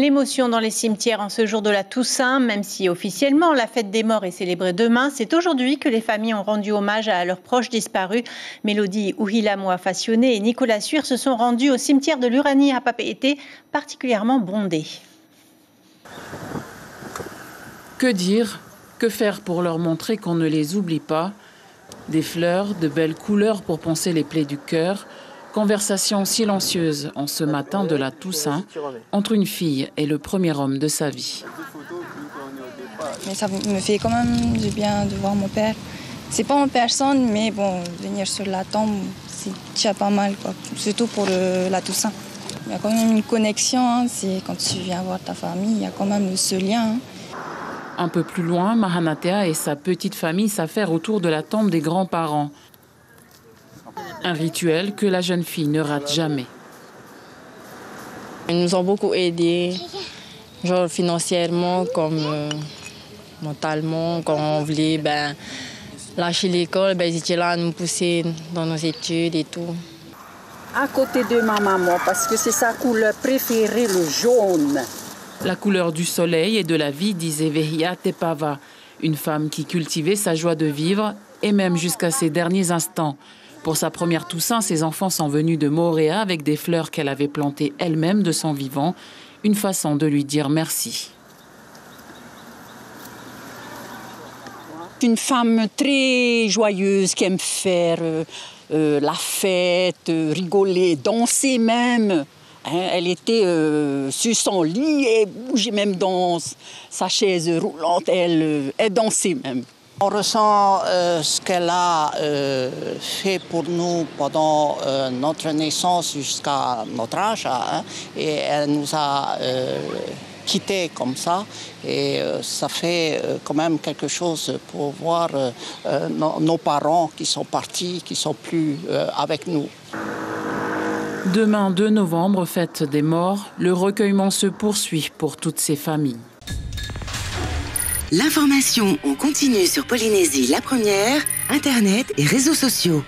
L'émotion dans les cimetières en ce jour de la Toussaint, même si officiellement la fête des morts est célébrée demain, c'est aujourd'hui que les familles ont rendu hommage à leurs proches disparus. Mélodie Ouhilamoa Fassionné et Nicolas Suir se sont rendus au cimetière de l'Uranie à Papeete, particulièrement bondé. Que dire Que faire pour leur montrer qu'on ne les oublie pas? Des fleurs, de belles couleurs pour penser les plaies du cœur, Conversation silencieuse en ce matin de la Toussaint entre une fille et le premier homme de sa vie. Mais ça me fait quand même du bien de voir mon père. C'est pas en personne, mais bon, venir sur la tombe, c'est déjà pas mal, quoi. Surtout pour la Toussaint. Il y a quand même une connexion, hein. c'est quand tu viens voir ta famille, il y a quand même ce lien. Hein. Un peu plus loin, Mahanatea et sa petite famille s'affairent autour de la tombe des grands-parents. Un rituel que la jeune fille ne rate jamais. Ils nous ont beaucoup aidés, genre financièrement comme euh, mentalement. Quand on voulait ben, lâcher l'école, ben, ils étaient là à nous pousser dans nos études et tout. À côté de ma maman, parce que c'est sa couleur préférée, le jaune. La couleur du soleil et de la vie, disait Vehia Tepava, une femme qui cultivait sa joie de vivre et même jusqu'à ses derniers instants. Pour sa première Toussaint, ses enfants sont venus de Moréa avec des fleurs qu'elle avait plantées elle-même de son vivant, une façon de lui dire merci. Une femme très joyeuse qui aime faire euh, euh, la fête, euh, rigoler, danser même. Hein, elle était sur son lit et bougeait même dans sa chaise roulante. Elle, elle dansait même. On ressent euh, ce qu'elle a euh, fait pour nous pendant euh, notre naissance jusqu'à notre âge. Hein, et elle nous a quittés comme ça. Et ça fait quand même quelque chose pour voir nos parents qui sont partis, qui sont plus avec nous. Demain 2 novembre, fête des morts, le recueillement se poursuit pour toutes ces familles. L'information, on continue sur Polynésie la première, Internet et réseaux sociaux.